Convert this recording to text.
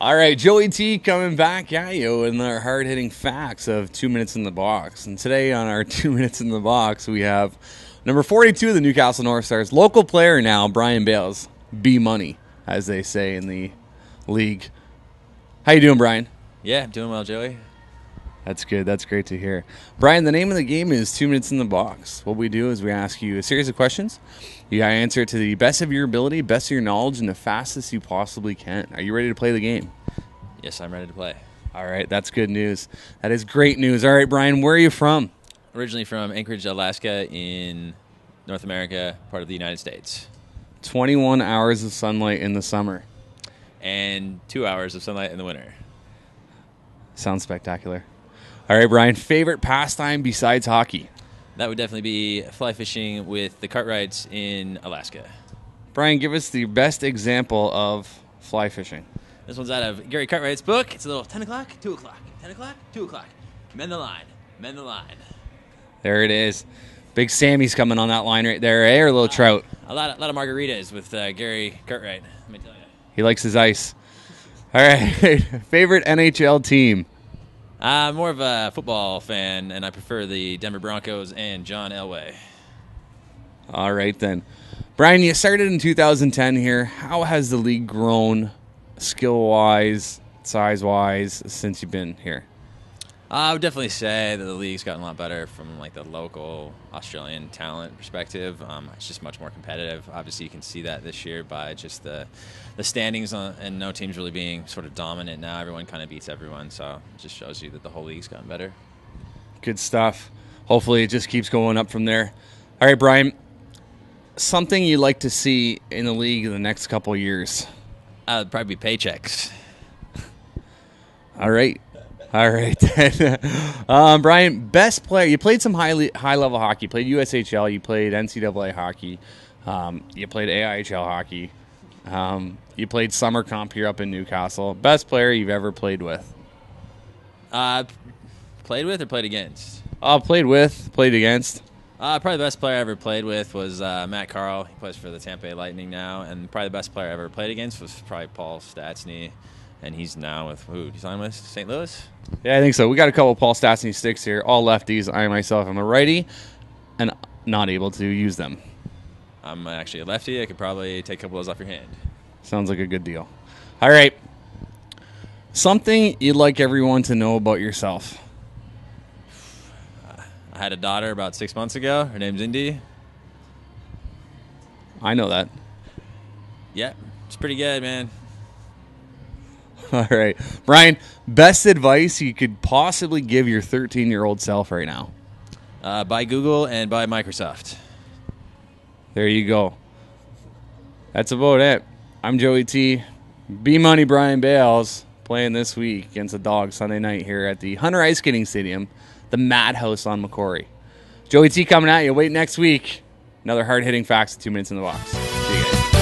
All right, Joey T coming back at you in our hard hitting facts of two minutes in the box. And today on our two minutes in the box, we have number 42 of the Newcastle North Stars, local player now, Brian Bales. B money, as they say in the league. How you doing, Brian? Yeah, I'm doing well, Joey. That's good. That's great to hear. Brian, the name of the game is Two Minutes in the Box. What we do is we ask you a series of questions. You gotta answer it to the best of your ability, best of your knowledge, and the fastest you possibly can. Are you ready to play the game? Yes, I'm ready to play. All right, that's good news. That is great news. All right, Brian, where are you from? Originally from Anchorage, Alaska, in North America, part of the United States. 21 hours of sunlight in the summer. And two hours of sunlight in the winter. Sounds spectacular. All right, Brian, favorite pastime besides hockey? That would definitely be fly fishing with the Cartwrights in Alaska. Brian, give us the best example of fly fishing. This one's out of Gary Cartwright's book. It's a little 10 o'clock, 2 o'clock, 10 o'clock, 2 o'clock. Mend the line, mend the line. There it is. Big Sammy's coming on that line right there, eh? Or a little trout. A lot, of, lot of margaritas with uh, Gary Cartwright. Let me tell you. He likes his ice. All right, favorite NHL team? I'm more of a football fan, and I prefer the Denver Broncos and John Elway. All right, then. Brian, you started in 2010 here. How has the league grown skill wise, size wise, since you've been here? I would definitely say that the league's gotten a lot better from like the local Australian talent perspective. Um, it's just much more competitive. Obviously, you can see that this year by just the the standings on, and no teams really being sort of dominant now. Everyone kind of beats everyone, so it just shows you that the whole league's gotten better. Good stuff. Hopefully, it just keeps going up from there. All right, Brian. Something you'd like to see in the league in the next couple years? Uh, probably paychecks. All right. All right, um, Brian, best player. You played some high high level hockey. You played USHL. You played NCAA hockey. Um, you played AIHL hockey. Um, you played summer comp here up in Newcastle. Best player you've ever played with? Uh, played with or played against? Uh, played with, played against. Uh, probably the best player I ever played with was uh, Matt Carle. He plays for the Tampa Bay Lightning now, and probably the best player I ever played against was probably Paul Stastny and he's now with who? He's on with St. Louis. Yeah, I think so. We got a couple Paul Stastny sticks here, all lefties. I myself am a righty, and not able to use them. I'm actually a lefty. I could probably take a couple of those off your hand. Sounds like a good deal. All right, something you'd like everyone to know about yourself. I had a daughter about six months ago. Her name's Indy. I know that. Yeah, it's pretty good, man. All right. Brian, best advice you could possibly give your 13 year old self right now? Uh, buy Google and buy Microsoft. There you go. That's about it. I'm Joey T. B Money Brian Bales playing this week against the Dogs Sunday night here at the Hunter Ice Skating Stadium, the Madhouse on Macquarie. Joey T coming at you. Wait next week. Another hard hitting facts, two minutes in the box.